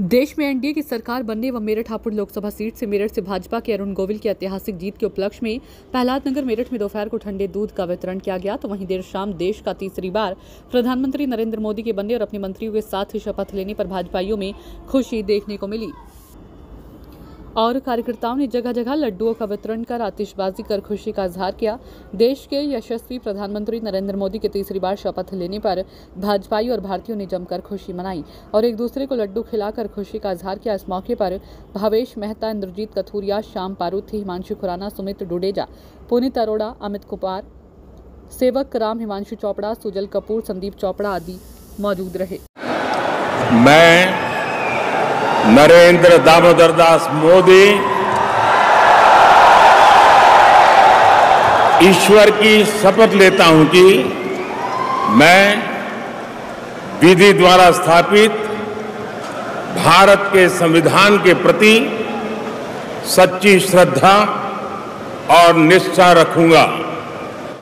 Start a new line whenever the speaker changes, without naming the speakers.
देश में एनडीए की सरकार बनने व मेरठ हापुड़ लोकसभा सीट से मेरठ से भाजपा के अरुण गोविल की ऐतिहासिक जीत के उपलक्ष्य में प्रहलाद नगर मेरठ में दोपहर को ठंडे दूध का वितरण किया गया। तो वहीं देर शाम देश का तीसरी बार प्रधानमंत्री नरेंद्र मोदी के बनने और अपने मंत्रियों के साथ ही शपथ लेने पर भाजपाइयों में खुशी देखने को मिली। और कार्यकर्ताओं ने जगह जगह लड्डुओं का वितरण कर आतिशबाजी कर खुशी का इजहार किया। देश के यशस्वी प्रधानमंत्री नरेंद्र मोदी के तीसरी बार शपथ लेने पर भाजपाई और भारतीयों ने जमकर खुशी मनाई और एक दूसरे को लड्डू खिलाकर खुशी का इजहार किया। इस मौके पर भावेश मेहता, इंद्रजीत कथूरिया, श्याम पारूथी, हिमांशु खुराना सुमित डुडेजा, पुनित अरोड़ा, अमित कुमार सेवक राम, हिमांशु चोपड़ा, सुजल कपूर, संदीप चोपड़ा आदि मौजूद रहे।
मैं नरेंद्र दामोदर दास मोदी। ईश्वर की शपथ लेता हूँ कि मैं विधि द्वारा स्थापित भारत के संविधान के प्रति सच्ची श्रद्धा और निष्ठा रखूँगा।